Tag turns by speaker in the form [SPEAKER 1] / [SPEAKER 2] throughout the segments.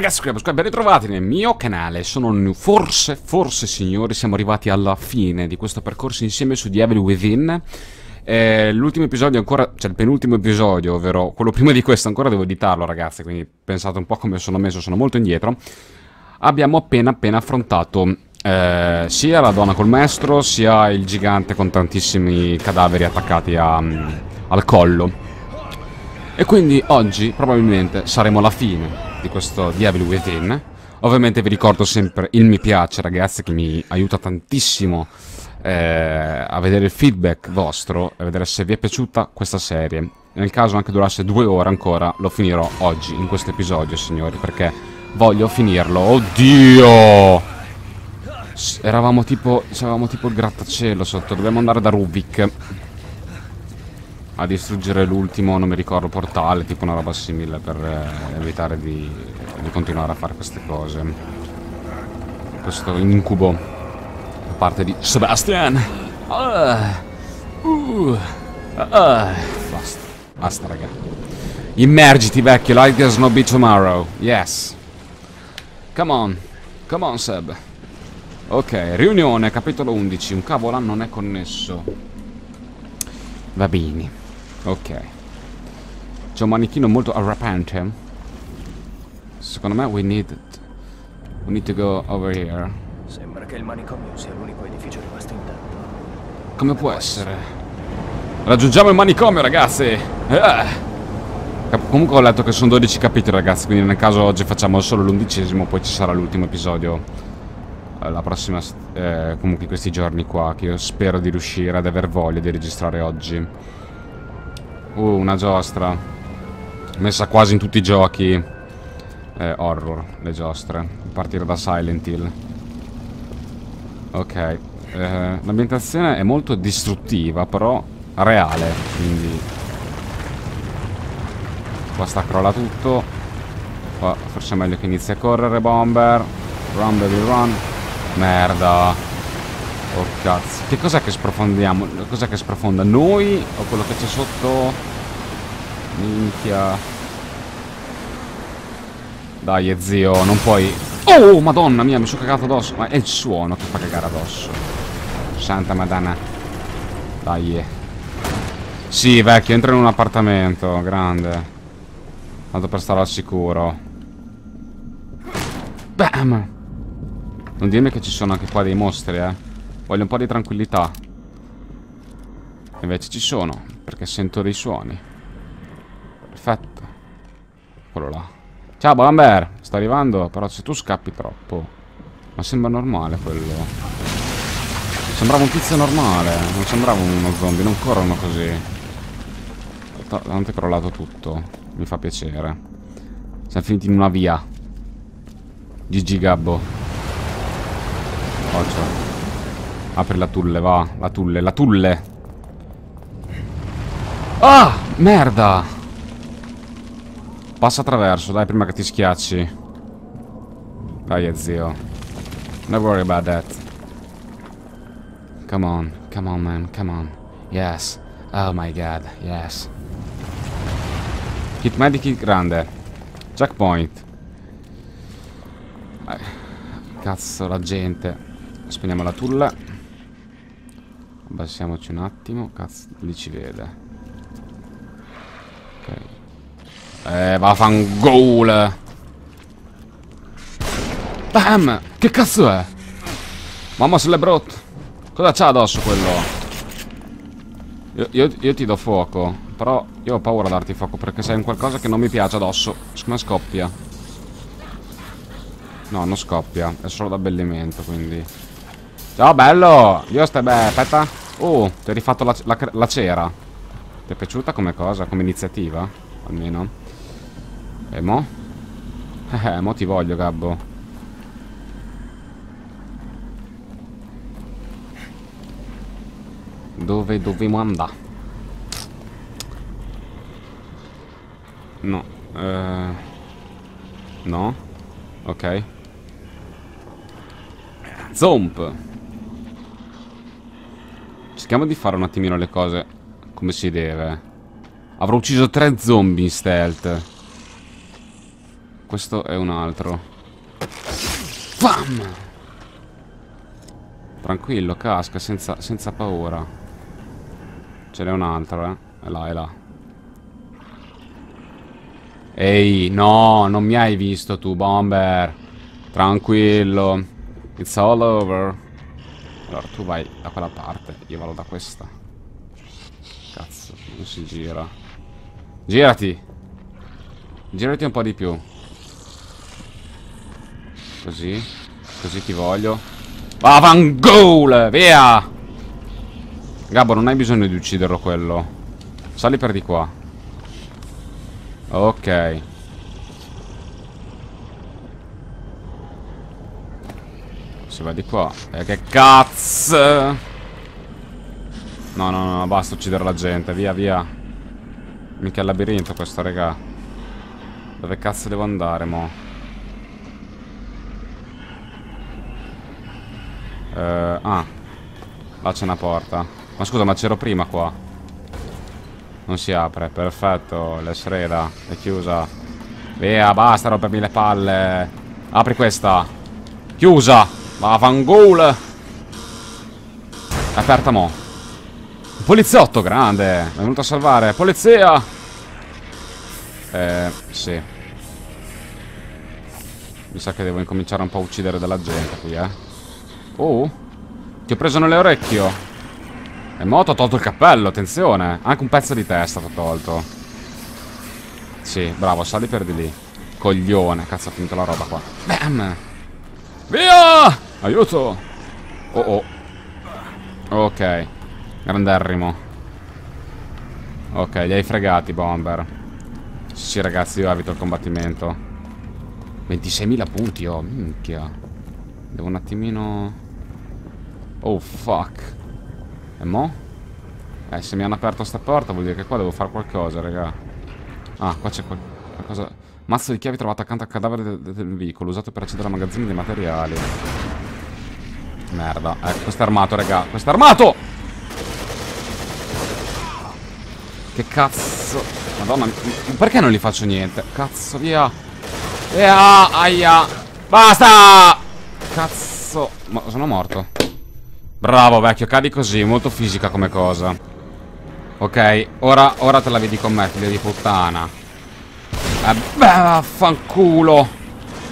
[SPEAKER 1] ragazzi, ben ritrovati nel mio canale, sono forse, forse signori, siamo arrivati alla fine di questo percorso insieme su Evil Within. Eh, L'ultimo episodio ancora, cioè il penultimo episodio, ovvero quello prima di questo ancora devo editarlo ragazzi, quindi pensate un po' come sono messo, sono molto indietro. Abbiamo appena appena affrontato eh, sia la donna col maestro, sia il gigante con tantissimi cadaveri attaccati a, al collo. E quindi oggi probabilmente saremo alla fine di questo Devil Within. Ovviamente vi ricordo sempre il mi piace ragazzi che mi aiuta tantissimo eh, a vedere il feedback vostro e vedere se vi è piaciuta questa serie. Nel caso anche durasse due ore ancora, lo finirò oggi in questo episodio signori perché voglio finirlo. Oddio! Eravamo tipo, eravamo tipo il grattacielo sotto, dobbiamo andare da Rubik a distruggere l'ultimo, non mi ricordo, portale, tipo una roba simile per eh, evitare di, di, continuare a fare queste cose. Questo incubo da parte di Sebastian. Uh, uh, uh, basta, basta raga. Immergiti vecchio, like there's no be tomorrow. Yes. Come on, come on Seb. Ok, riunione, capitolo 11. Un cavolo non è connesso. Va bene. Ok. C'è un manichino molto arrapante. Secondo me we need We need to go over here.
[SPEAKER 2] Sembra che il manicomio sia l'unico edificio rimasto intatto.
[SPEAKER 1] Come può essere? Raggiungiamo il manicomio, ragazzi! Ah. Comunque ho letto che sono 12 capitoli, ragazzi, quindi nel caso oggi facciamo solo l'undicesimo, poi ci sarà l'ultimo episodio eh, la prossima, eh, comunque questi giorni qua, che io spero di riuscire ad aver voglia di registrare oggi. Uh, una giostra. Messa quasi in tutti i giochi eh, horror, le giostre. A partire da Silent Hill. Ok. Eh, L'ambientazione è molto distruttiva, però reale, quindi... Qua sta crolla tutto. Qua forse è meglio che inizi a correre, Bomber. Run, baby, run. Merda. Oh cazzo. Che cos'è che sprofondiamo? Cos'è che sprofonda? Noi o quello che c'è sotto? Minchia. Dai, zio, non puoi... Oh, madonna mia, mi sono cagato addosso. Ma è il suono che fa cagare addosso. Santa madonna. Dai. Sì, vecchio, entra in un appartamento. Grande. Tanto per stare al sicuro. Bam! Non dirmi che ci sono anche qua dei mostri, eh. Voglio un po' di tranquillità. Invece ci sono, perché sento dei suoni. Perfetto. Quello là. Ciao Bamber, sta arrivando, però se tu scappi troppo. Ma sembra normale quello. Sembrava un tizio normale, non sembrava uno zombie, non corrono così. Tanto è crollato tutto. Mi fa piacere. Siamo finiti in una via. GG Gabbo. Occhio. Apri la tulle, va. La tulle, la tulle. Ah! Merda! Passa attraverso, dai, prima che ti schiacci. Dai, zio. Don't worry about that. Come on, come on, man, come on. Yes. Oh my god, yes. Hit medic grande. Checkpoint. Cazzo, la gente. Spegniamo la tulla. Abbassiamoci un attimo. Cazzo, lì ci vede. Ok. Eh, vaffanculo. Bam! Che cazzo è? Mamma se l'è brutto. Cosa c'ha addosso quello? Io, io, io, ti do fuoco. Però io ho paura a darti fuoco perché sei un qualcosa che non mi piace addosso. Come scoppia? No, non scoppia. È solo d'abbellimento, quindi... Ciao bello! Io stai beh, aspetta. Oh, ti hai rifatto la, la, la cera. Ti è piaciuta come cosa? Come iniziativa? Almeno. E mo? Eh, mo ti voglio, Gabbo. Dove dobbiamo andare? No. Eh... No? Ok. Zomp! Cerchiamo di fare un attimino le cose come si deve. Avrò ucciso tre zombie in stealth. Questo è un altro. Bam! Tranquillo, casca, senza, senza paura. Ce n'è un altro, eh. È là, è là. Ehi, no, non mi hai visto tu, bomber. Tranquillo. It's all over. Allora, tu vai da quella parte, io vado da questa. Cazzo, non si gira. Girati. Girati un po' di più. Così. Così ti voglio. Avangol! Via! Gabbo, non hai bisogno di ucciderlo quello. Sali per di qua. Ok. Si va di qua. E eh, che cazzo! No, no, no, basta uccidere la gente. Via, via. Mica il labirinto questo, regà. Dove cazzo devo andare, mo'? Uh, ah. Là c'è una porta. Ma scusa, ma c'ero prima qua. Non si apre. Perfetto. L'esreda è chiusa. Via, basta rompermi le palle. Apri questa. Chiusa. Va, fangul. È aperta mo. Un poliziotto grande. È venuto a salvare. Polizia. Eh, sì. Mi sa che devo incominciare un po' a uccidere della gente qui, eh. Oh. Ti ho preso nelle orecchio. E mo' ho tolto il cappello, attenzione. Anche un pezzo di testa t'ho tolto. Sì, bravo, sali per di lì. Coglione, cazzo ha finito la roba qua. Bam! Via! Aiuto! Oh oh. Ok. Granderrimo. Ok, li hai fregati, bomber. Sì, ragazzi, io evito il combattimento. 26.000 punti, oh, minchia. Devo un attimino... Oh, fuck. E mo? Eh, se mi hanno aperto sta porta vuol dire che qua devo fare qualcosa, raga. Ah, qua c'è qualcosa... Mazzo di chiavi trovato accanto al cadavere del, del veicolo, usato per accedere al magazzino dei materiali. Merda. Eh, questo è armato, raga. Questo è armato! Che cazzo... Madonna, perché non gli faccio niente? Cazzo, via. Via, aia. Basta! Cazzo. Ma sono morto. Bravo vecchio, cadi così, molto fisica come cosa. Ok, ora, ora te la vedi con me, figlio di puttana. Eh, beh, vaffanculo.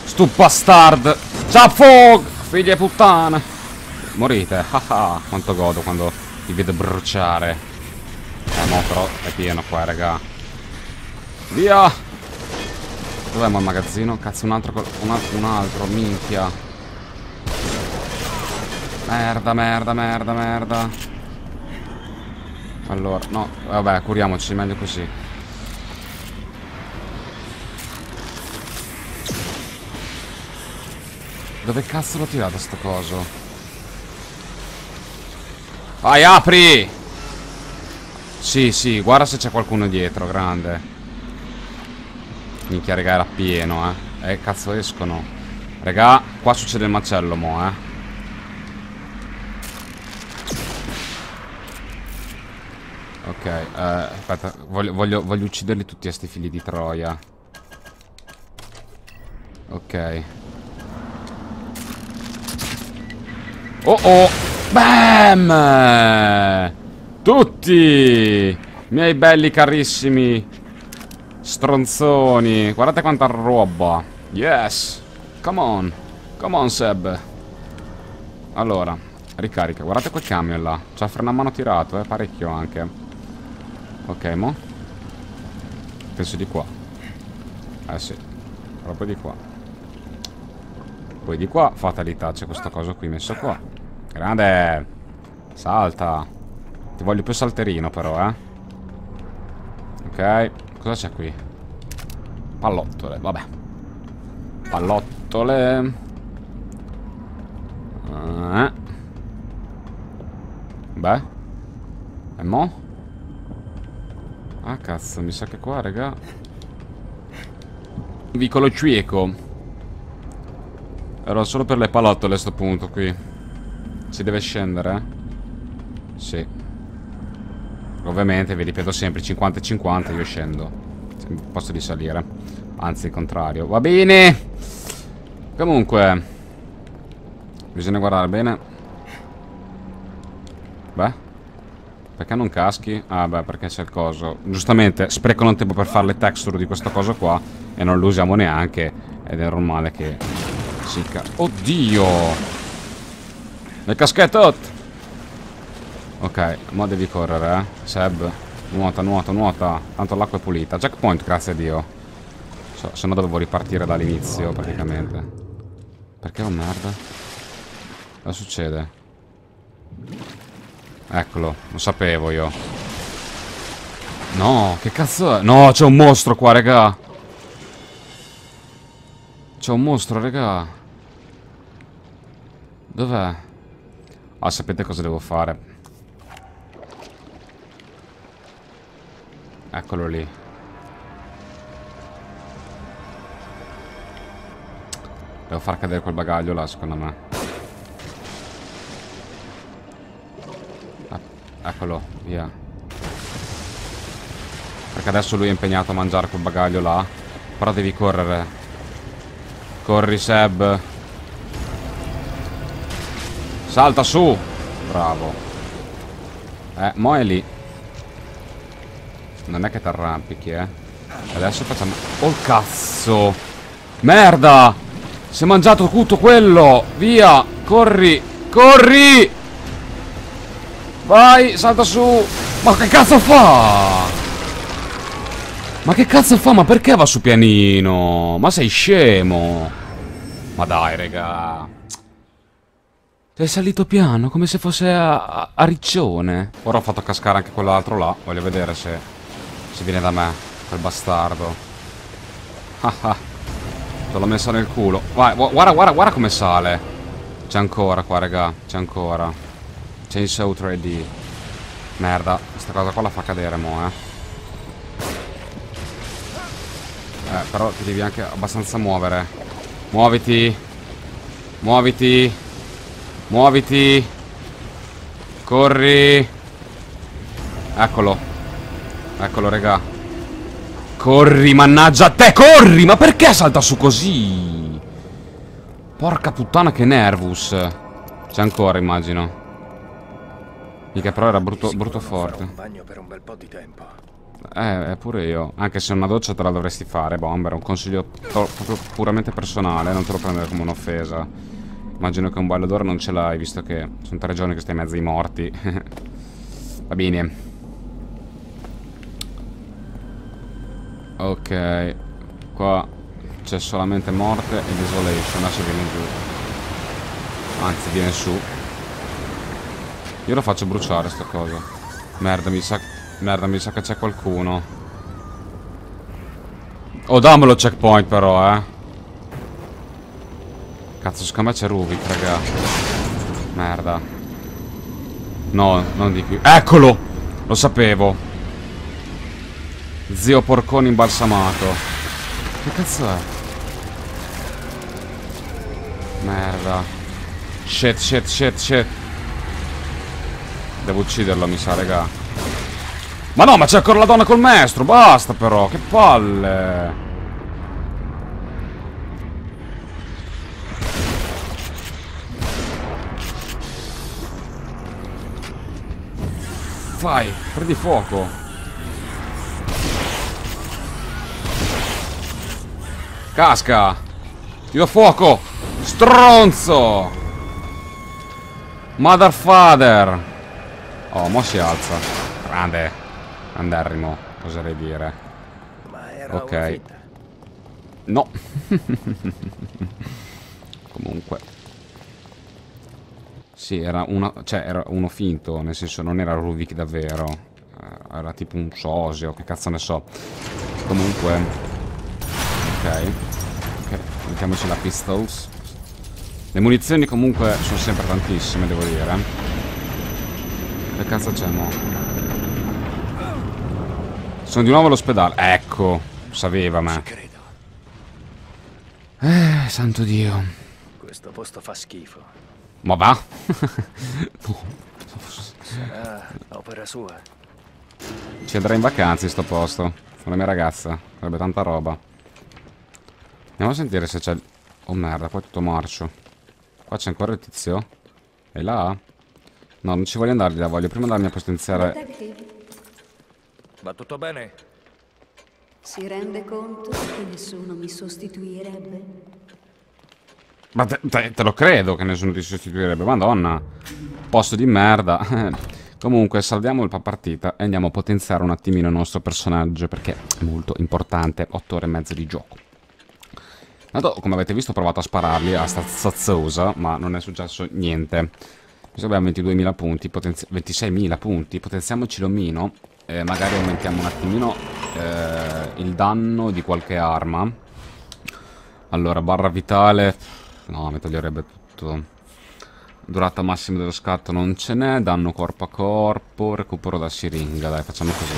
[SPEAKER 1] Stu bastard. Ciao Fog, figlia di puttana. Morite, haha, quanto godo quando ti vedo bruciare. Eh, mo però è pieno qua, raga. Via. Dov'è il magazzino? Cazzo, un altro, un altro, un altro minchia. Merda, merda, merda, merda. Allora, no, vabbè, curiamoci, meglio così. Dove cazzo l'ho tirato sto coso? Vai, apri! Sì, sì, guarda se c'è qualcuno dietro, grande. Minchia, raga, era pieno, eh. Eh, cazzo escono. Raga, qua succede il macello, mo, eh. Ok, uh, aspetta, voglio, voglio, voglio, ucciderli tutti a sti figli di troia. Ok. Oh oh! Bam! Tutti! Miei belli carissimi stronzoni. Guardate quanta roba. Yes! Come on! Come on, Seb! Allora, ricarica. Guardate quel camion là. C'ha freno a mano tirato, eh, parecchio anche. Ok, mo? Penso di qua. Eh sì. Proprio di qua. Poi di qua, fatalità, c'è questa cosa qui messo qua. Grande! Salta! Ti voglio più salterino però, eh. Ok, cosa c'è qui? Pallottole, vabbè. Pallottole. Eh. Beh. E mo'? Ah cazzo, mi sa che qua, raga Vicolo cieco Era solo per le palottole a sto punto qui Si deve scendere, eh? Sì Ovviamente, vi ripeto sempre 50 e 50 io scendo Posso di salire Anzi, il contrario. Va bene. Comunque. Bisogna guardare bene. Beh. Perché non caschi? Ah, beh, perché c'è il coso. Giustamente, sprecano tempo per fare le texture di questa cosa qua. E non lo usiamo neanche. Ed è normale che si ca... Oddio! Le caschetto! Ok, ma devi correre, eh. Seb. Nuota, nuota, nuota. Tanto l'acqua è pulita. Checkpoint, grazie a Dio. So, se no dovevo ripartire dall'inizio, praticamente. Perché oh merda? Cosa succede? Eccolo, lo sapevo io. No, che cazzo è? No, c'è un mostro qua, raga. C'è un mostro, raga. Dov'è? Ah, sapete cosa devo fare? Eccolo lì. Devo far cadere quel bagaglio là, secondo me. Eccolo, via. Perché adesso lui è impegnato a mangiare quel bagaglio là. Però devi correre. Corri, Seb. Salta su! Bravo. Eh, mo è lì. Non è che ti arrampichi, eh. Adesso facciamo... Oh, cazzo! Merda! Si è mangiato tutto quello! Via! Corri! Corri! Vai! Salta su! Ma che cazzo fa? Ma che cazzo fa? Ma perché va su pianino? Ma sei scemo! Ma dai, raga! Sei salito piano, come se fosse a, a, a riccione. Ora ho fatto cascare anche quell'altro là. Voglio vedere se, se viene da me, quel bastardo. Ah ah. Te l'ho messa nel culo. Vai, guarda, guarda, guarda come sale. C'è ancora qua, raga. C'è ancora. Chainsaw 3D. Merda, questa cosa qua la fa cadere mo, eh. Eh, però ti devi anche abbastanza muovere. Muoviti. Muoviti. Muoviti. Corri. Eccolo. Eccolo, regà. Corri, mannaggia a te, corri! Ma perché salta su così? Porca puttana che nervus. C'è ancora, immagino. Mica però era brutto, brutto forte. Un bagno per un bel po' di tempo. Eh, pure io. Anche se una doccia te la dovresti fare, Bomber. Un consiglio proprio puramente personale, non te lo prendere come un'offesa. Immagino che un ballo d'oro non ce l'hai, visto che sono tre giorni che stai mezzi morti. Va bene. Ok. Qua c'è solamente morte e desolation. Adesso viene giù. Anzi, viene su. Io lo faccio bruciare sta cosa. Merda, mi sa... Merda, mi sa che c'è qualcuno. Oh, dammelo checkpoint però, eh. Cazzo, secondo me c'è Rubik, raga. Merda. No, non di più. Eccolo! Lo sapevo. Zio porcone imbalsamato. Che cazzo è? Merda. Shit, shit, shit, shit. Devo ucciderlo, mi sa, raga. Ma no, ma c'è ancora la donna col maestro. Basta, però. Che palle. fai? Prendi fuoco. Casca. Ti do fuoco. Stronzo. Mother father. Oh, mo si alza. Grande. Anderrimo, oserei dire. ok. No. Comunque. Sì, era, una, cioè, era uno finto, nel senso non era Ruvik davvero. Eh, era tipo un sosio, che cazzo ne so. Comunque... Ok. Ok, mettiamoci la pistols. Le munizioni comunque sono sempre tantissime, devo dire. Che cazzo c'è mo? Sono di nuovo all'ospedale. Ecco, sapeva me. Eh, santo Dio.
[SPEAKER 2] Questo posto fa schifo.
[SPEAKER 1] Ma va?
[SPEAKER 2] Sarà opera sua.
[SPEAKER 1] Ci andrei in vacanza in sto posto. Con la mia ragazza. Sarebbe tanta roba. Andiamo a sentire se c'è... Oh merda, qua è tutto marcio. Qua c'è ancora il tizio? È là? No, non ci voglio andare là, voglio prima andarmi a potenziare...
[SPEAKER 3] Detective,
[SPEAKER 2] Va tutto bene?
[SPEAKER 3] si rende conto che nessuno mi sostituirebbe?
[SPEAKER 1] Ma te, te- te lo credo che nessuno ti sostituirebbe, madonna. Posto di merda. Comunque, salviamo il partita e andiamo a potenziare un attimino il nostro personaggio perché è molto importante. 8 ore e mezza di gioco. Tanto, come avete visto, ho provato a spararli a sta zazzosa, ma non è successo niente. Che abbiamo 22.000 punti, potenzi- 26.000 punti, potenziamoci l'omino. E magari aumentiamo un attimino eh, il danno di qualche arma. Allora, barra vitale... No, mi toglierebbe tutto. Durata massima dello scatto non ce n'è. Danno corpo a corpo. Recupero da siringa. Dai, facciamo così.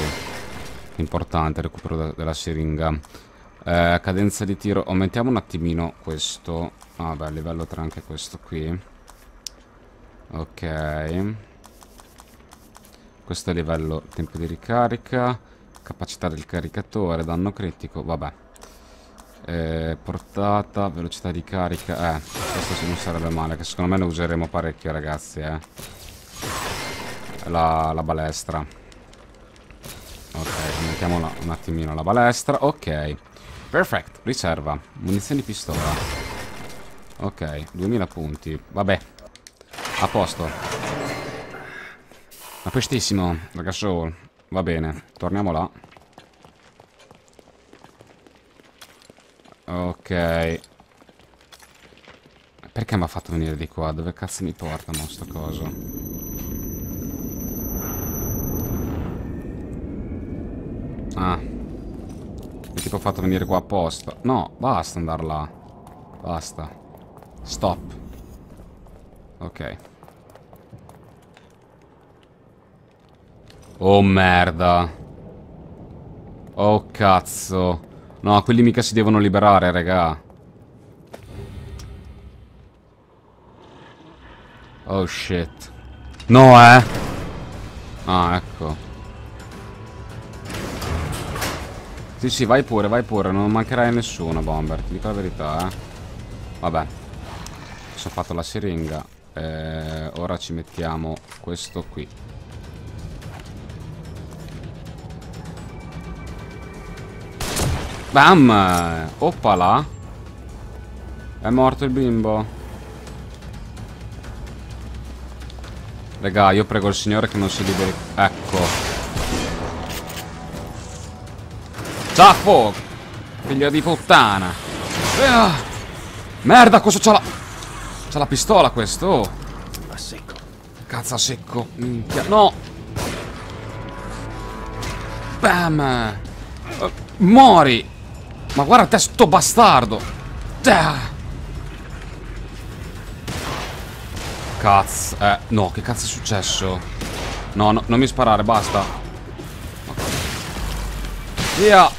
[SPEAKER 1] Importante, recupero da- della siringa. Eh, cadenza di tiro. Aumentiamo un attimino questo. Ah, beh, livello 3 anche questo qui. Ok. Questo è livello tempo di ricarica. Capacità del caricatore. Danno critico. Vabbè. Eh, portata, velocità di carica. Eh, questo non sarebbe male. Che secondo me lo useremo parecchio, ragazzi. Eh. La, la balestra. Ok, aumentiamo un attimino la balestra. Ok. Perfect. Riserva. Munizioni pistola. Ok, 2000 punti. Vabbè. A posto. A postissimo, ragazzo. Va bene. Torniamo là. Ok. Perché mi ha fatto venire di qua? Dove cazzo mi porta, mo, sto coso? Ah. Mi tipo fatto venire qua apposta. No, basta andare là. Basta. Stop. Ok. Oh merda. Oh cazzo. No, quelli mica si devono liberare, raga. Oh shit. No, eh. Ah, ecco. Sì, sì, vai pure, vai pure. Non mancherai nessuno, Bomber. Ti dico la verità, eh. Vabbè. Ho fatto la siringa. Eh, ora ci mettiamo questo qui. Bam! Oppala! È morto il bimbo. Raga, io prego il signore che non si liberi. Ecco. Ciaffo! Figlio di puttana. Ah! Merda, cosa c'ha la... C'ha la pistola questo. oh.
[SPEAKER 2] A secco.
[SPEAKER 1] Cazzo a secco. Minchia. No! Bam! Eh, muori! Ma guarda te sto bastardo! Cazzo. Eh, no, che cazzo è successo? No, no, non mi sparare, basta. Via!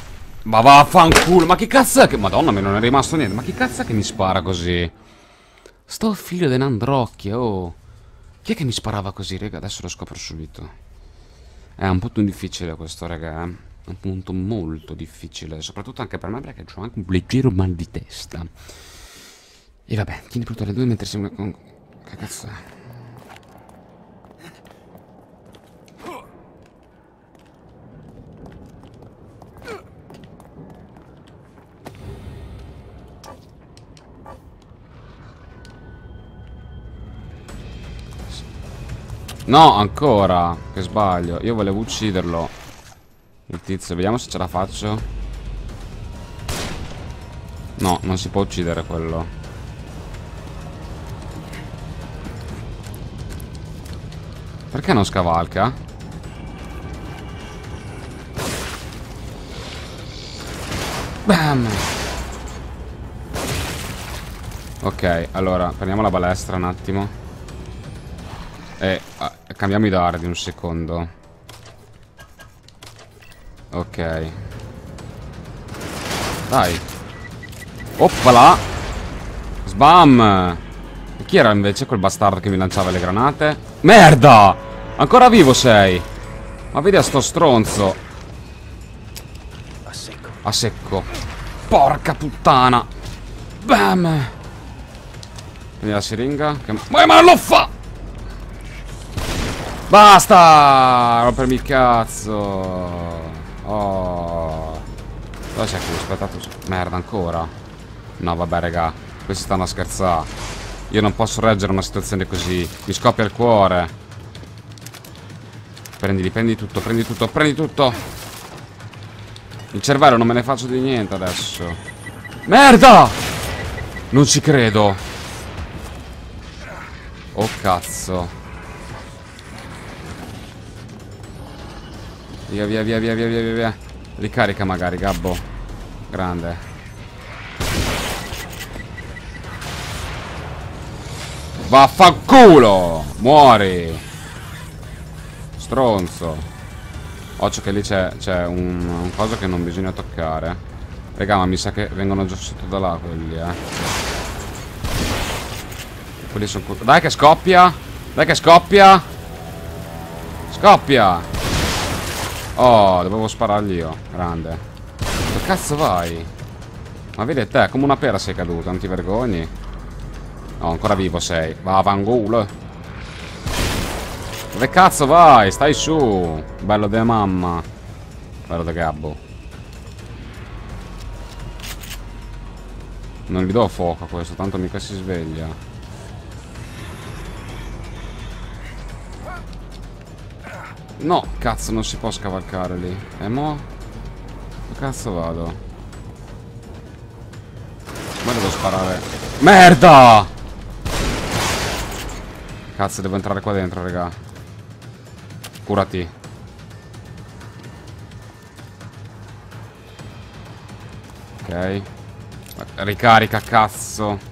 [SPEAKER 1] Ma vaffanculo, ma che cazzo è che... Madonna, me non è rimasto niente. Ma che cazzo è che mi spara così? Sto figlio di Nandrocchia, oh. Chi è che mi sparava così, raga? Adesso lo scopro subito. È un punto difficile questo, raga. eh. Un punto molto difficile. Soprattutto anche per me perché ho anche un leggero mal di testa. E vabbè, tieni brutto le due mentre siamo con... Che cazzo è? No, ancora. Che sbaglio. Io volevo ucciderlo. Il tizio. Vediamo se ce la faccio. No, non si può uccidere quello. Perché non scavalca? Bam! Ok, allora, prendiamo la balestra un attimo. E ah, cambiamo i dardi un secondo. Ok. Dai. Oppala! Sbam! E chi era invece quel bastardo che mi lanciava le granate? Merda! Ancora vivo sei! Ma vedi a sto stronzo.
[SPEAKER 2] A secco.
[SPEAKER 1] A secco. Porca puttana. Bam! Quindi la siringa. Che... Ma, ma non lo fa! Basta! Rompermi il cazzo! Oh. Dove c'è qui? Aspettate. Merda, ancora. No, vabbè, raga. Questi stanno a scherzare. Io non posso reggere una situazione così. Mi scoppia il cuore. Prendili, prendi tutto, prendi tutto, prendi tutto. Il cervello non me ne faccio di niente adesso. Merda! Non ci credo. Oh cazzo. Via, via, via, via, via, via, via. Ricarica magari, Gabbo. Grande. Vaffanculo! Muori! Stronzo. Occhio che lì c'è un, un coso che non bisogna toccare. Raga, ma mi sa che vengono già sotto da là quelli, eh. Quelli sono... Dai che scoppia! Dai che scoppia! Scoppia! Oh, dovevo sparargli io. Grande. Dove cazzo vai? Ma vedi te, come una pera sei caduto, non ti vergogni? No, ancora vivo sei. Va, vangul. Dove cazzo vai? Stai su. Bello de mamma. Bello de gabbo. Non gli do fuoco a questo, tanto mica si sveglia. No, cazzo, non si può scavalcare lì. E mo? Dove cazzo vado? Ma devo sparare. Merda! Cazzo, devo entrare qua dentro, raga. Curati. Ok. Ricarica, cazzo.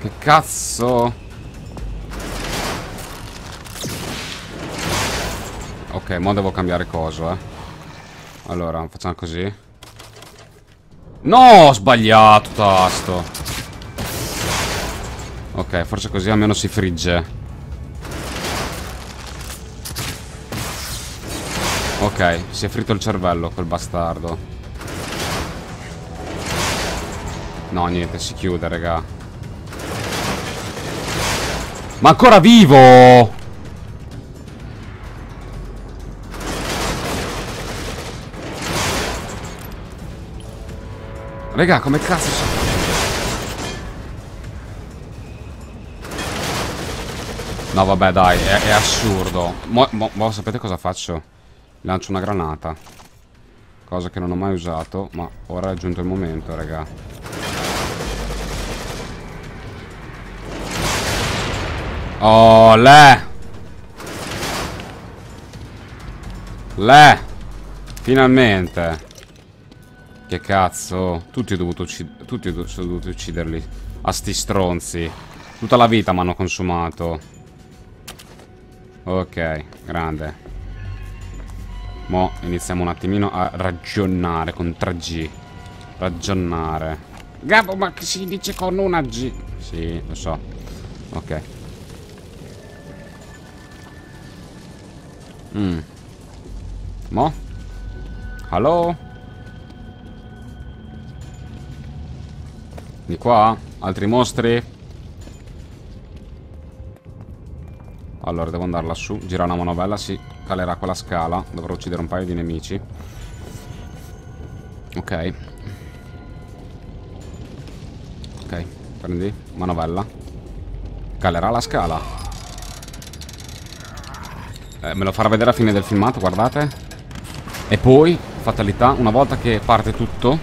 [SPEAKER 1] Che cazzo? Ok, mo devo cambiare coso, eh. Allora, facciamo così. No, ho sbagliato tasto. Ok, forse così almeno si frigge. Ok, si è fritto il cervello quel bastardo. No, niente, si chiude, raga. Ma ancora vivo! Raga, come cazzo si... No, vabbè, dai, è, è assurdo. Mo, mo, mo, sapete cosa faccio? Lancio una granata. Cosa che non ho mai usato, ma ora è giunto il momento, raga. Oh, le! Le! Finalmente! Che cazzo? Tutti ho dovuto, uccid tutti ho dovuto ucciderli. A sti stronzi. Tutta la vita mi hanno consumato. Ok, grande. Mo' iniziamo un attimino a ragionare con 3G. Ragionare. Gabbo, ma che si dice con una G? Sì, lo so. Ok. Mm. Mo? Hello? Di qua? Altri mostri? Allora, devo andare lassù. Girare una manovella, si calerà quella scala. Dovrò uccidere un paio di nemici. Ok. Ok, prendi. Manovella. Calerà la scala. Eh, me lo farà vedere a fine del filmato, guardate. E poi, fatalità, una volta che parte tutto,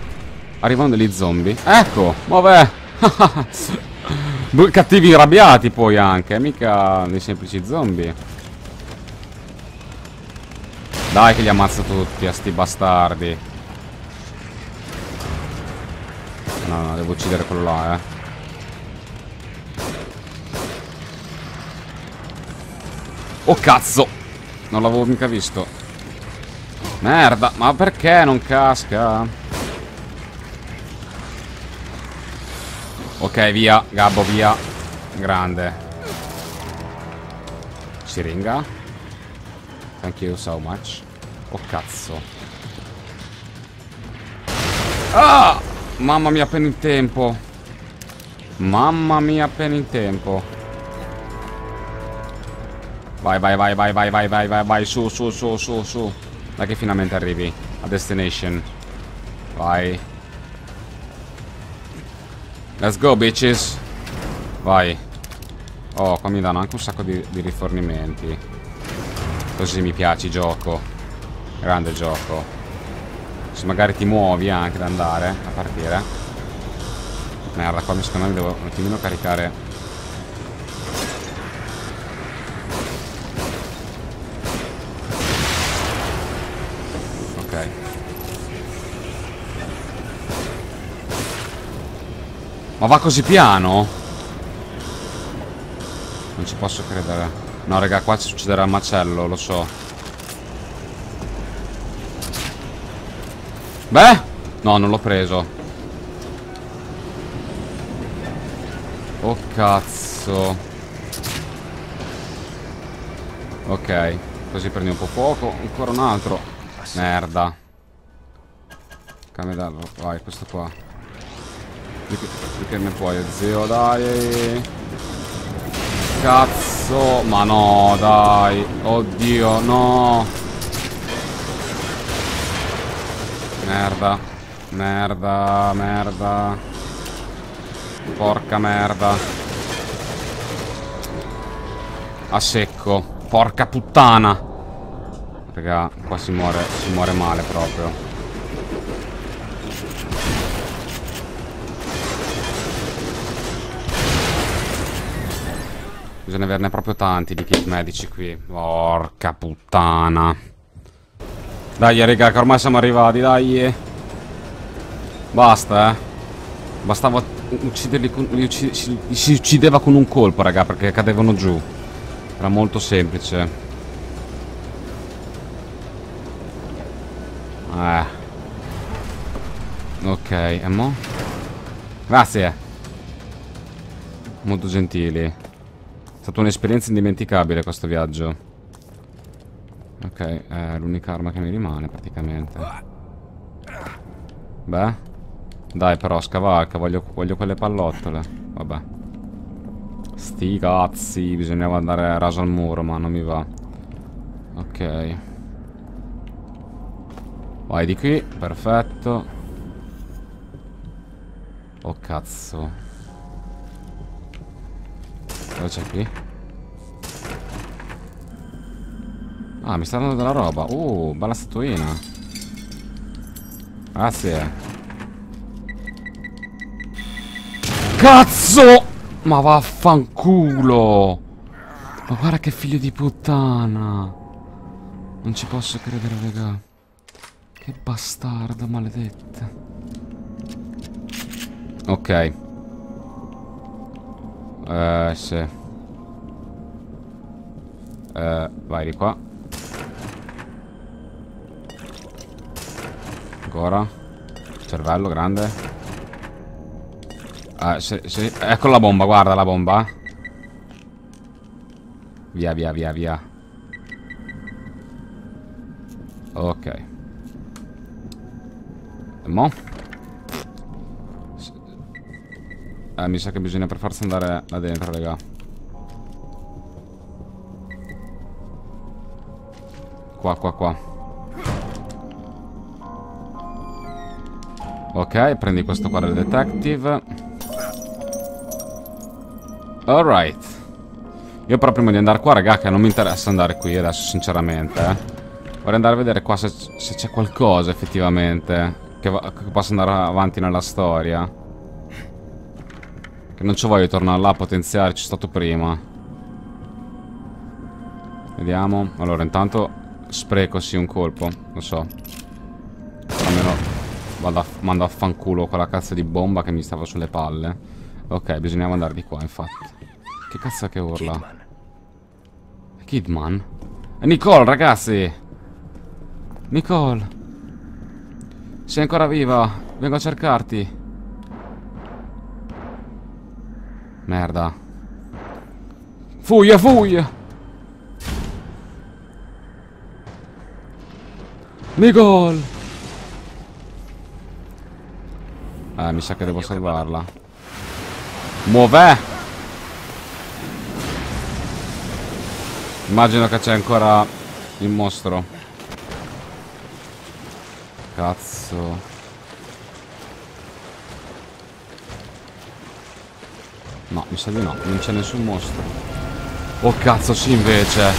[SPEAKER 1] arrivano degli zombie. Ecco, vabbè. Cattivi arrabbiati poi anche, mica dei semplici zombie. Dai che li ammazzo tutti a sti bastardi. No, no, devo uccidere quello là, eh. Oh cazzo! Non l'avevo mica visto. Merda, ma perché non casca? Ok, via, Gabbo, via. Grande. Siringa. Thank you so much. Oh cazzo. Ah! Mamma mia, appena in tempo. Mamma mia, appena in tempo. Vai, vai, vai, vai, vai, vai, vai, vai, vai, su, su, su, su, su. Dai che finalmente arrivi a destination. Vai. Let's go, bitches. Vai. Oh, qua mi danno anche un sacco di, di rifornimenti. Così mi piace gioco. Grande gioco. Se magari ti muovi anche da andare, a partire. Merda, qua secondo me mi devo un attimino caricare. Ma va così piano? Non ci posso credere. No, raga, qua ci succederà il macello, lo so. Beh! No, non l'ho preso. Oh, cazzo. Ok. Così prendi un po' fuoco. Ancora un altro. Merda. Camedello. Vai, questo qua. Che ne puoi, zio, dai. Cazzo. Ma no, dai. Oddio, no. Merda. Merda, merda. Porca merda. A secco. Porca puttana. Raga, qua si muore, si muore male proprio. Bisogna averne proprio tanti di kit medici qui. Porca puttana. Dai, raga, che ormai siamo arrivati, dai. Basta, eh. Bastava ucciderli con... Li, ucc si, si uccideva con un colpo, raga, perché cadevano giù. Era molto semplice. Eh. Ok, e mo? Grazie. Molto gentili. Stata un'esperienza indimenticabile questo viaggio. Ok, è l'unica arma che mi rimane praticamente. Beh. Dai però, scavalca, voglio, voglio quelle pallottole. Vabbè. Sti cazzi, bisognava andare a raso al muro, ma non mi va. Ok. Vai di qui, perfetto. Oh cazzo. Cosa c'è qui? Ah, mi sta dando della roba. Uh, bella statuina. Grazie. Cazzo! Ma vaffanculo! Ma guarda che figlio di puttana! Non ci posso credere, raga. Che bastarda maledetta. Ok. Eh, sì. Eh, vai di qua. Ancora. Cervello grande. Ah, se, se, ecco la bomba, guarda la bomba. Via, via, via, via. Ok. E mo? Eh, mi sa che bisogna per forza andare là dentro, raga. Qua, qua, qua. Ok, prendi questo qua del detective. Alright. Io però prima di andare qua, raga, che non mi interessa andare qui adesso, sinceramente, eh. Vorrei andare a vedere qua se, c'è qualcosa, effettivamente, che, che possa andare avanti nella storia. Che non ci voglio tornare là a potenziare, ci sono stato prima. Vediamo. Allora, intanto spreco sì un colpo, lo so. Almeno Vado a, mando a fanculo quella cazzo di bomba che mi stava sulle palle. Ok, bisognava andare di qua, infatti. Che cazzo che urla? Kidman. Kidman? Nicole, ragazzi! Nicole! Sei ancora viva? Vengo a cercarti. Merda. Fuia, fuia! Migol! Eh, mi sa che devo salvarla. Muov'è? Immagino che c'è ancora il mostro. Cazzo. No, mi sa di no, non c'è nessun mostro. Oh cazzo, sì invece.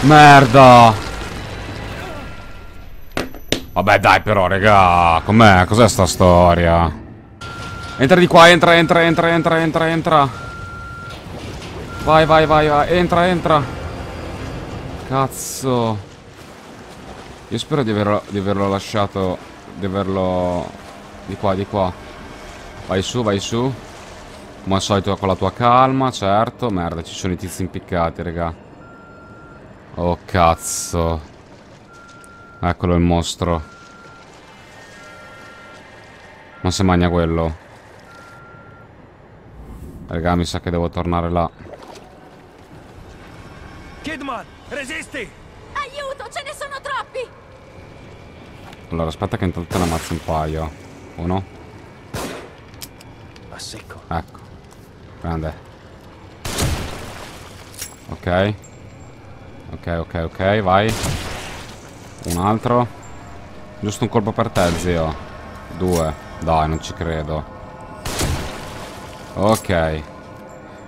[SPEAKER 1] Merda! Vabbè dai però, raga. Com'è? Cos'è sta storia? Entra di qua, entra, entra, entra, entra, entra, entra. Vai, vai, vai, vai. Entra, entra. Cazzo. Io spero di averlo, di averlo lasciato... Di averlo... Di qua, di qua. Vai su, vai su. Come al solito con la tua calma, certo. Merda, ci sono i tizi impiccati, raga. Oh, cazzo. Eccolo il mostro. Non si mangia quello. Raga, mi sa che devo tornare là.
[SPEAKER 2] Kidman, resisti!
[SPEAKER 4] Aiuto, ce ne sono troppi!
[SPEAKER 1] Allora, aspetta che intanto te ne ammazzo un paio. Uno.
[SPEAKER 2] A secco.
[SPEAKER 1] Ecco. Grande. Ok. Ok, ok, ok, vai. Un altro. Giusto un colpo per te, zio. Due. Dai, non ci credo. Ok.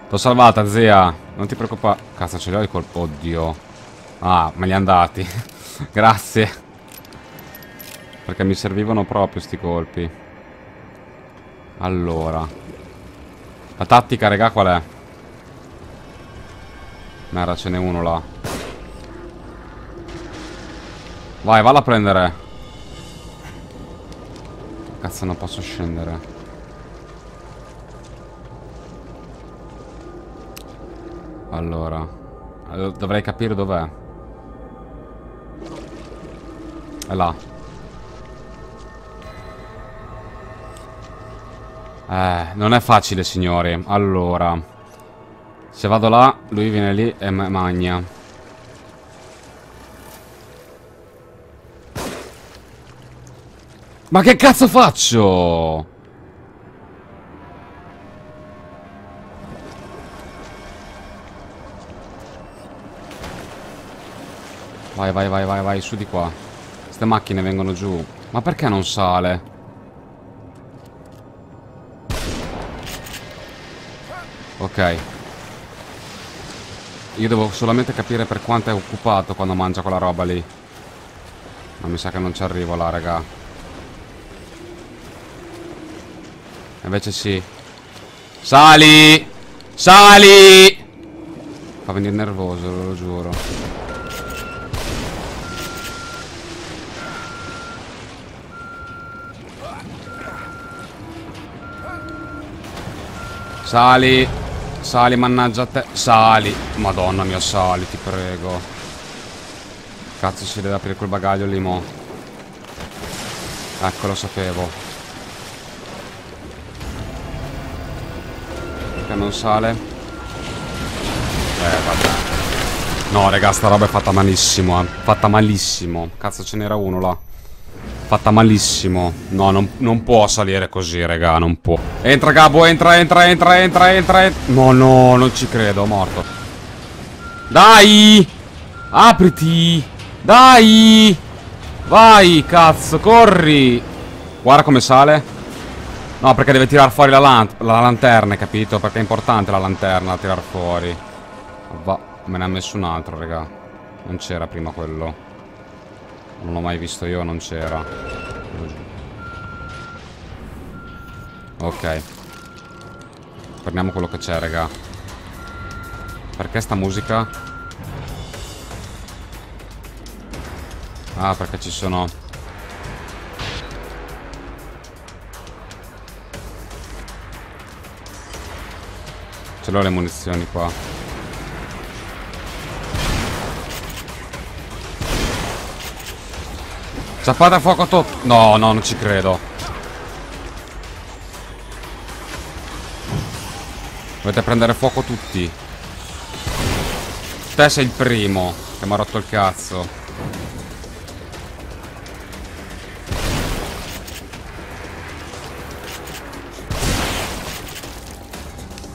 [SPEAKER 1] T'ho salvata, zia. Non ti preoccupare. Cazzo, ce li ho i colpi. Oddio. Ah, me li han dati. Grazie. Perché mi servivano proprio sti colpi. Allora. La tattica, regà, qual è? Merda, ce n'è uno là. Vai, valla a prendere. Cazzo, non posso scendere. Allora. Allora, Dovrei capire dov'è. È là. Eh, non è facile, signori. Allora. Se vado là, lui viene lì e magna. Ma che cazzo faccio? Vai, vai, vai, vai, vai, su di qua. Queste macchine vengono giù. Ma perché non sale? Ok. Io devo solamente capire per quanto è occupato quando mangia quella roba lì. Ma mi sa che non ci arrivo là, raga. Invece sì. Sali! Sali! Fa venire nervoso, ve lo giuro. Sali. Sali, mannaggia te. Sali. Madonna mia, sali, ti prego. Cazzo, si deve aprire quel bagaglio lì, mo. Ecco, lo sapevo. Perché non sale? Eh, vabbè. No, raga, sta roba è fatta malissimo, eh. Fatta malissimo. Cazzo, ce n'era uno là. Fatta malissimo. No, non, non può salire così, raga, non può. Entra, Gabo, entra, entra, entra, entra, entra. No, no, non ci credo, morto. Dai! Apriti! Dai! Vai, cazzo, corri! Guarda come sale. No, perché deve tirare fuori la, lan la lanterna, capito? Perché è importante la lanterna da tirare fuori. Va, me ne ha messo un altro, raga. Non c'era prima quello. Non l'ho mai visto io, non c'era. Ok. Prendiamo quello che c'è, raga. Perché sta musica? Ah, perché ci sono... Ce l'ho le munizioni qua. Zappata a fuoco top. No, no, non ci credo. Dovete prendere fuoco tutti. Te sei il primo che mi ha rotto il cazzo.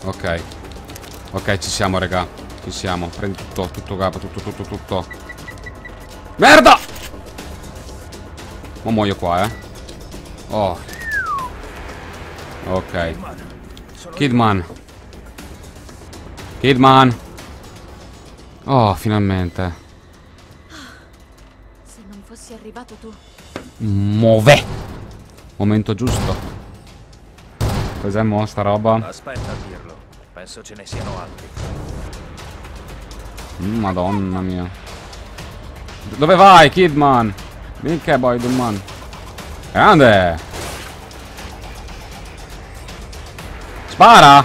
[SPEAKER 1] Ok. Ok, ci siamo, raga. Ci siamo. Prendi tutto, tutto capo, tutto, tutto, tutto. Merda! Ma muoio qua, eh. Oh. Ok. Kidman. Kidman. Oh, finalmente.
[SPEAKER 4] Se non fossi arrivato tu.
[SPEAKER 1] Muove. Momento giusto. Cos'è mo sta roba?
[SPEAKER 2] Aspetta a dirlo. Penso ce ne siano altri.
[SPEAKER 1] Mm, Madonna mia. Dove vai, Kidman? Minchia, boy, man. Grande. Spara.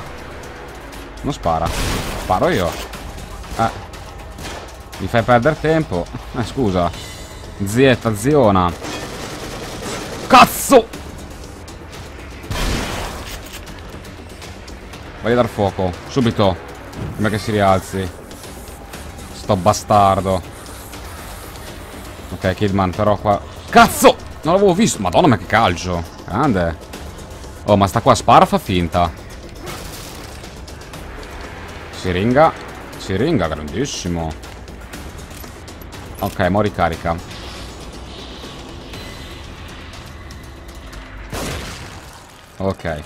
[SPEAKER 1] Non spara. Sparo io. Eh. Mi fai perdere tempo. Eh, scusa. Zietta, ziona. Cazzo! A dar fuoco. Subito. Prima che si rialzi. Sto bastardo. Ok, Kidman, però qua... Cazzo! Non l'avevo visto. Madonna, ma che calcio. Grande. Oh, ma sta qua spara fa finta. Siringa. Siringa, grandissimo. Ok, mo ricarica. Ok.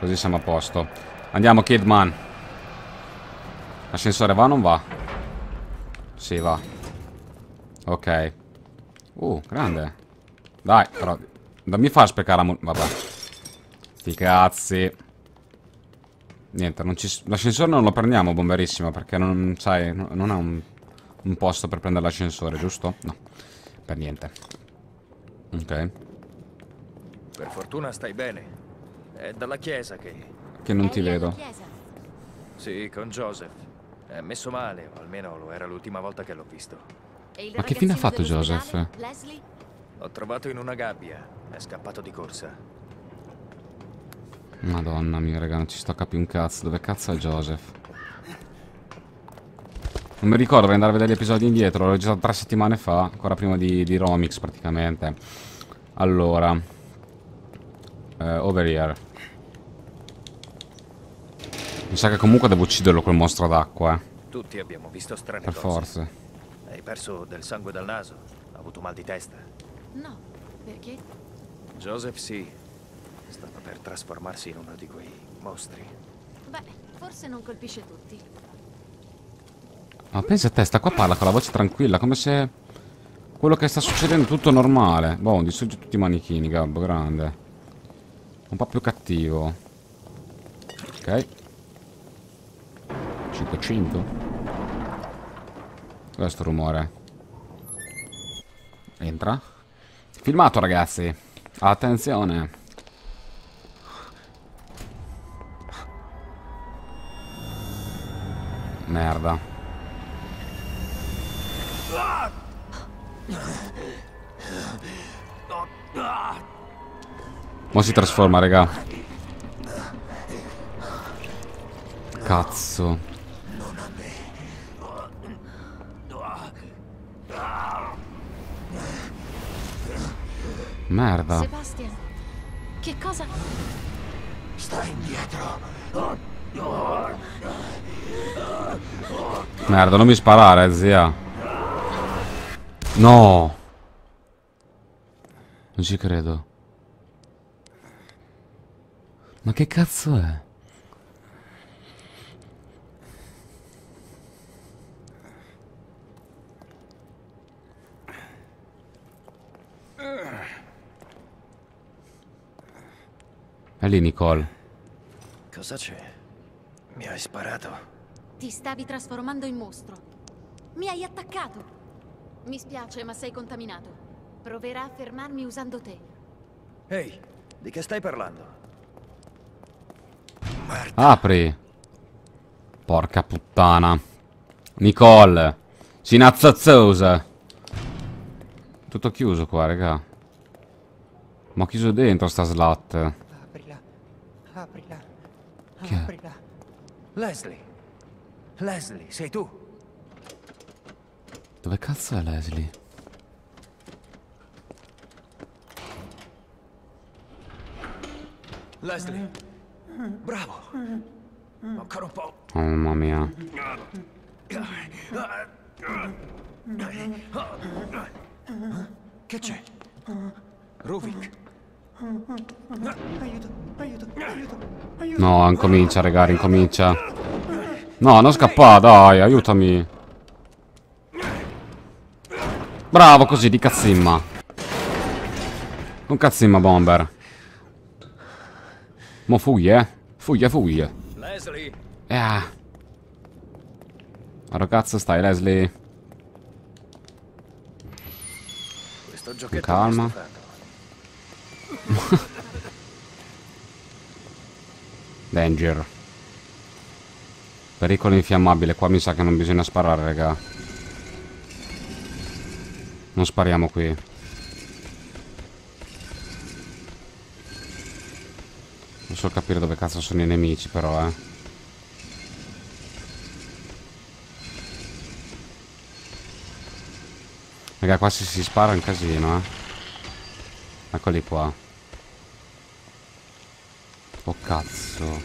[SPEAKER 1] Così siamo a posto. Andiamo, Kidman. L'ascensore va o non va? Sì, va. Ok. Uh, grande. Dai, però... Non mi fa sprecare la Vabbè. Sti cazzi. Niente, non ci... L'ascensore non lo prendiamo, bomberissimo, perché non... Sai, no- non è un... Un posto per prendere l'ascensore, giusto? No. Per niente. Ok.
[SPEAKER 2] Per fortuna stai bene. È dalla chiesa che...
[SPEAKER 1] Che non ti vedo.
[SPEAKER 2] Sì, con Joseph. È messo male, o almeno lo era l'ultima volta che l'ho visto.
[SPEAKER 1] Ma che fine ha fatto? Joseph?
[SPEAKER 2] L'ho trovato in una gabbia. È scappato di corsa.
[SPEAKER 1] Madonna mia, raga, non ci sto a capire un cazzo. Dove cazzo è Joseph? Non mi ricordo, dovrei andare a vedere gli episodi indietro. L'ho registrato tre settimane fa, ancora prima di, di Romix praticamente. Allora. Eh, over here. Mi sa che comunque devo ucciderlo quel mostro d'acqua, eh.
[SPEAKER 2] Tutti abbiamo visto strane
[SPEAKER 1] Per
[SPEAKER 2] cose.
[SPEAKER 1] forza.
[SPEAKER 2] Hai perso del sangue dal naso. Ha avuto mal di testa.
[SPEAKER 4] No, perché?
[SPEAKER 2] Joseph sì. Stava per trasformarsi in uno di quei mostri.
[SPEAKER 4] Beh, forse non colpisce tutti.
[SPEAKER 1] Ma pensa a te, sta qua parla con la voce tranquilla, come se quello che sta succedendo è tutto normale. Boh, distrugge tutti i manichini, Gabbo, grande. Un po' più cattivo. Ok. 500. Cos'è rumore? Entra. Filmato, ragazzi. Attenzione. Merda. Mo si trasforma, raga. Cazzo. Merda.
[SPEAKER 4] Sebastian, che cosa?
[SPEAKER 1] Merda, non mi sparare, zia. No. Non ci credo. Ma che cazzo è? È lì Nicole.
[SPEAKER 2] Cosa c'è? Mi hai sparato?
[SPEAKER 4] Ti stavi trasformando in mostro. Mi hai attaccato. Mi spiace, ma sei contaminato. Proverà a fermarmi usando te.
[SPEAKER 2] Ehi, di che stai parlando?
[SPEAKER 1] Apri. Porca puttana. Nicole. Sinazzazzosa. Tutto chiuso qua, raga. Ma ho chiuso dentro sta slat. Chi è?
[SPEAKER 2] Aprila. Leslie. Leslie, sei tu?
[SPEAKER 1] Dove cazzo è Leslie?
[SPEAKER 2] Leslie. Bravo. Ancora un po'.
[SPEAKER 1] Oh, mamma mia.
[SPEAKER 2] Che c'è? Ruvik.
[SPEAKER 1] No, incomincia, raga, incomincia. No, non scappa, dai, aiutami. Bravo, così, di cazzimma. Un cazzimma, bomber. Mo fuglie, eh. Fuglie, fuglie.
[SPEAKER 2] Leslie.
[SPEAKER 1] Ah. Ma cazzo stai, Leslie?
[SPEAKER 2] Questo giochetto
[SPEAKER 1] calma. Danger. Pericolo infiammabile. Qua mi sa che non bisogna sparare, raga. Non spariamo qui. Non so capire dove cazzo sono i nemici, però, eh. Raga, qua si, si spara un casino, eh. Eccoli qua. Oh cazzo.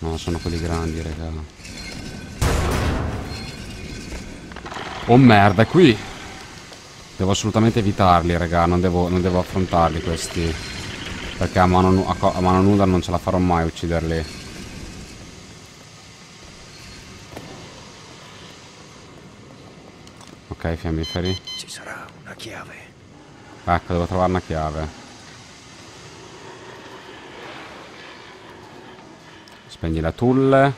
[SPEAKER 1] No, sono quelli grandi, raga. Oh merda, è qui. Devo assolutamente evitarli, raga. Non devo, non devo affrontarli questi. Perché a mano, a a mano nuda non ce la farò mai ucciderli. Ok, fiammiferi.
[SPEAKER 2] Ci sarà una chiave.
[SPEAKER 1] Ecco, devo trovare una chiave. Spegni la tool.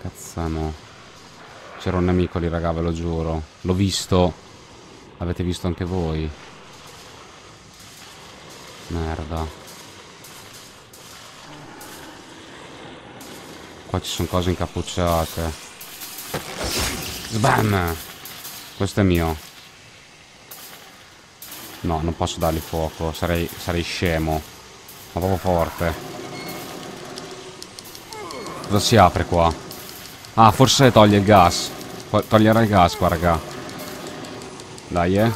[SPEAKER 1] Cazzamo. C'era un nemico lì, raga, ve lo giuro. L'ho visto. L'avete visto anche voi. Merda. Qua ci sono cose incappucciate. Sbam! Questo è mio. No, non posso dargli fuoco. Sarei, sarei scemo. Ma proprio forte. Cosa si apre qua? Ah, forse toglie il gas. Toglierà il gas qua, raga. Dai, eh.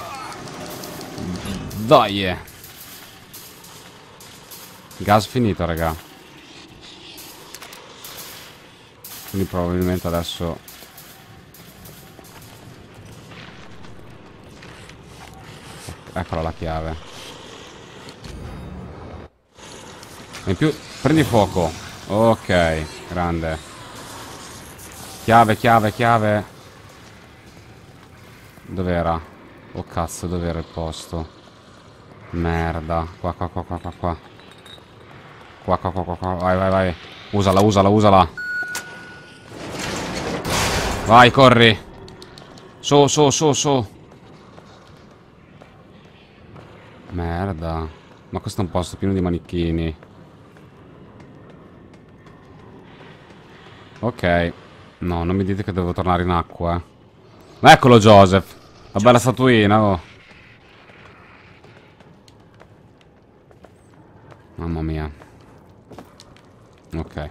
[SPEAKER 1] Dai, eh. Gas finito, raga. Quindi probabilmente adesso... Eccola la chiave. E in più, prendi fuoco. Ok, grande. Chiave, chiave, chiave. Dov'era? Oh cazzo, dov'era il posto? Merda. Qua, qua, qua, qua, qua, qua. Qua, qua, qua, qua, qua. Vai, vai, vai. Usala, usala, usala. Vai, corri. Su, su, su, su. Merda. Ma questo è un posto pieno di manichini. Ok. No, non mi dite che devo tornare in acqua, eh. Eccolo Joseph. La bella statuina, oh. Mamma mia. Ok.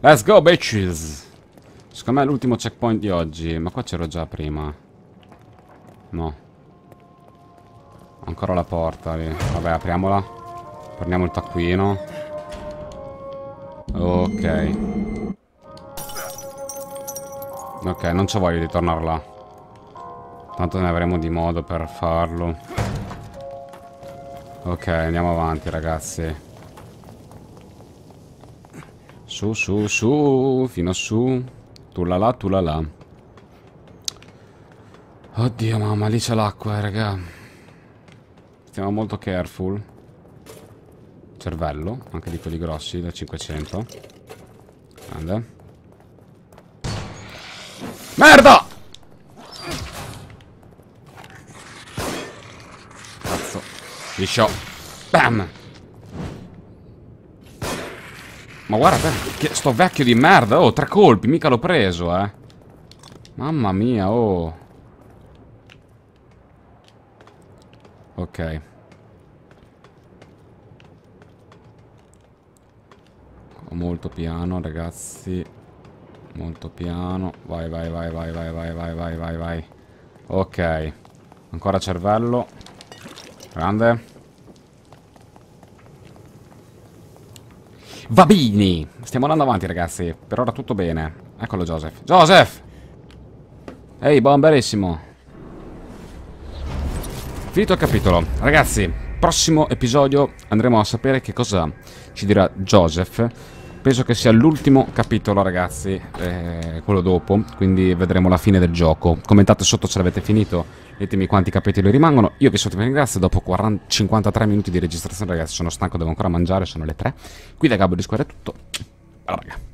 [SPEAKER 1] Let's go, bitches! Secondo me è l'ultimo checkpoint di oggi. Ma qua c'ero già prima. No. Ancora la porta lì. Vabbè, apriamola. Prendiamo il taccuino. Ok. Ok, non c'ho voglia di tornare là. Tanto ne avremo di modo per farlo. Ok, andiamo avanti ragazzi. Su, su, su, fino a su. Tu la là, tu là. Oddio mamma, lì c'è l'acqua, eh, raga. Stiamo molto careful. Cervello, anche di quelli grossi, da 500. Grande. Merda! Cazzo. Liscio. Bam! Ma guarda, che sto vecchio di merda. Oh, tre colpi, mica l'ho preso, eh. Mamma mia, oh. Ok. Molto piano, ragazzi. Molto piano. Vai, vai, vai, vai, vai, vai, vai, vai, vai, vai. Ok. Ancora cervello. Grande. Va bene, stiamo andando avanti ragazzi, per ora tutto bene. Eccolo Joseph. Joseph! Ehi, buon bellissimo. Finito il capitolo. Ragazzi, prossimo episodio andremo a sapere che cosa ci dirà Joseph. Penso che sia l'ultimo capitolo, ragazzi, eh, quello dopo, quindi vedremo la fine del gioco. Commentate sotto se l'avete finito, ditemi quanti capitoli rimangono. Io vi saluto e vi ringrazio, dopo 40, 53 minuti di registrazione, ragazzi, sono stanco, devo ancora mangiare, sono le 3. Qui da Gabbo di Square è tutto. Ciao, raga.